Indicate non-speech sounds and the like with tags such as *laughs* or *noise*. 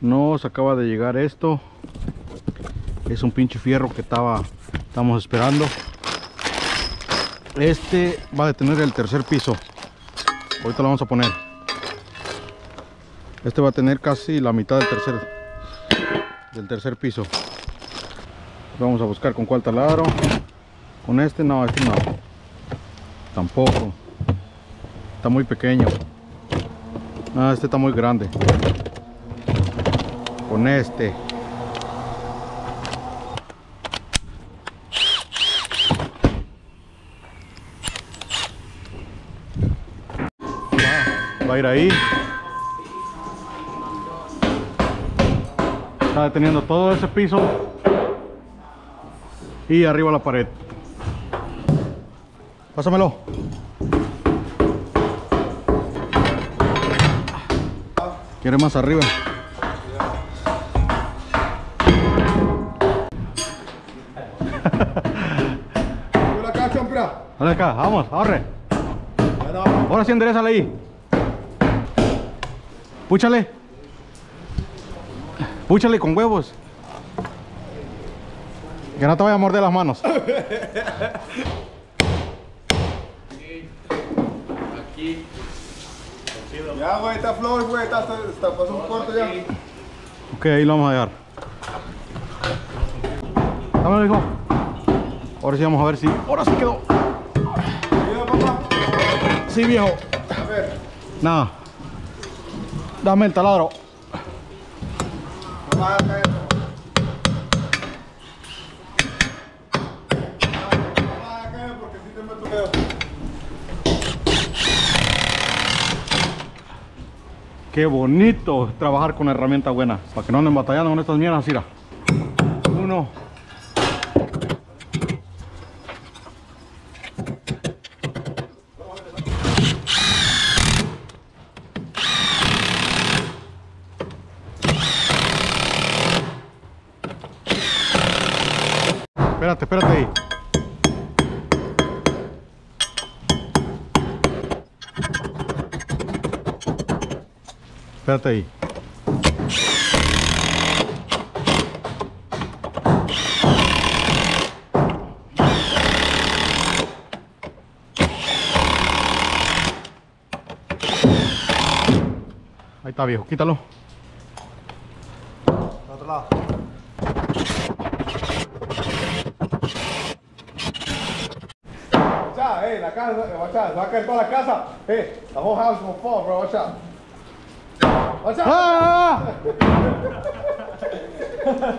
Nos acaba de llegar esto. Es un pinche fierro que estaba, estamos esperando. Este va a detener el tercer piso. Ahorita lo vamos a poner. Este va a tener casi la mitad del tercer, del tercer piso. Vamos a buscar con cuál taladro. Con este no, este no. Tampoco. Está muy pequeño. Ah, este está muy grande. Con este. Va, a ir ahí. Está deteniendo todo ese piso. Y arriba la pared. Pásamelo. Quiere más arriba. Hola acá, champra. Dale acá, vamos, ahorre. Ahora sí enderezale ahí. Púchale. Púchale con huevos. Que no te vaya a morder las manos. Ya, güey, está flor, güey, está, está, está pasó un cuarto ya. Ok, ahí lo vamos a dejar. Dámelo, hijo. Ahora sí vamos a ver si. Ahora sí quedó. Papá. Sí, viejo. A ver, Nada. Dame el taladro. no va a caer. No va a caer porque si te meto un dedo. Qué bonito trabajar con herramienta buena. Para que no anden batallando con estas mierdas, mira. Uno. Espérate, espérate ahí. Espérate ahí. Ahí está viejo, quítalo. Al otro lado. Hey, la casa, watch out, va a caer toda la casa. Hey, the whole house will fall, bro, watch out. Watch out. ¡Ah! *laughs*